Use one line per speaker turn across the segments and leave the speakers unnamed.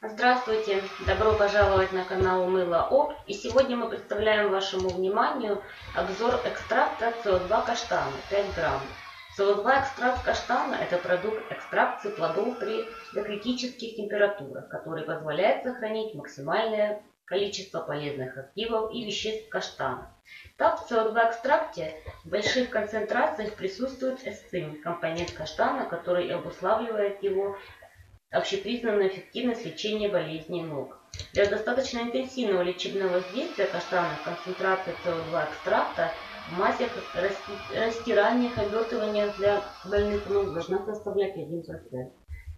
Добро пожаловать на канал Мыло Ок. И сегодня мы представляем вашему вниманию обзор экстракта СО2 каштана 5 грамм. СО2 экстракт каштана – это продукт экстракции плодов при докритических температурах, который позволяет сохранить максимальное количество полезных активов и веществ каштана. Так, в СО2 экстракте в больших концентрациях присутствует эсцин, компонент каштана, который обуславливает его общепризнанную эффективность лечения болезней ног. Для достаточно интенсивного лечебного воздействия каштана концентрация СО2 экстракта в мазях, растираниях, обертываниях для больных ног должна составлять 1%.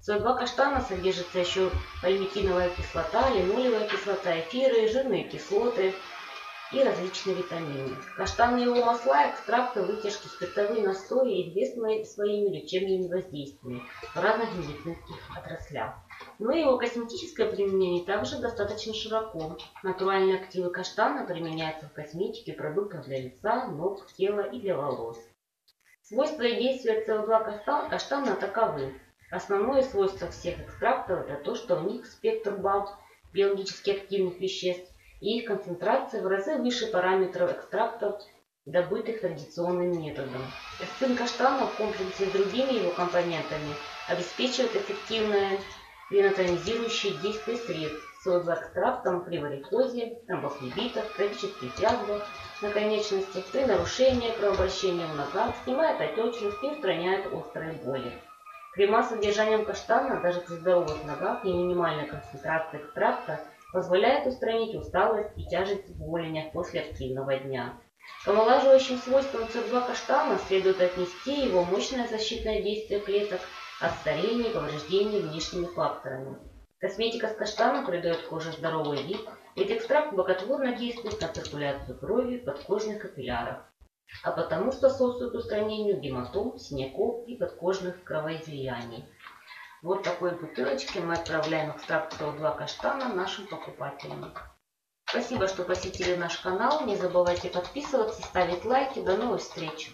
СО2 каштана содержится еще пальмитиновая кислота, линолевая кислота, эфиры, жирные кислоты, и различные витамины. Его масла, экстракты, вытяжки, спиртовые настои известны своими лечебными воздействиями в разных медицинских отраслях. Но его косметическое применение также достаточно широко. Натуральные активы каштана применяются в косметике, продуктах для лица, ног, тела и для волос. Свойства и действия СО2 каштана таковы. Основное свойство всех экстрактов это то, что у них спектр БАЛ биологически активных веществ и их концентрация в разы выше параметров экстрактов, добытых традиционным методом. Эсцин каштана в комплексе с другими его компонентами обеспечивает эффективное венотонизирующее действие средств с экстрактом при варикозе, тромбофлебитах, хронических язвах на конечностях, при нарушении кровообращения в ногах, снимает отечность и устраняет острые боли. Крема с содержанием каштана даже при здоровых ногах и минимальной концентрации экстракта позволяет устранить усталость и тяжесть в голенях после активного дня. К омолаживающим свойствам СО2 каштана следует отнести его мощное защитное действие клеток от старения и повреждений внешними факторами. Косметика с каштаном придает коже здоровый вид, ведь экстракт благотворно действует на циркуляцию крови в подкожных капиллярах, а потому способствует устранению гематом, синяков и подкожных кровоизлияний. Вот такой бутылочке мы отправляем экстракт СО2 каштана нашим покупателям. Спасибо, что посетили наш канал. Не забывайте подписываться ставить лайки. До новых встреч!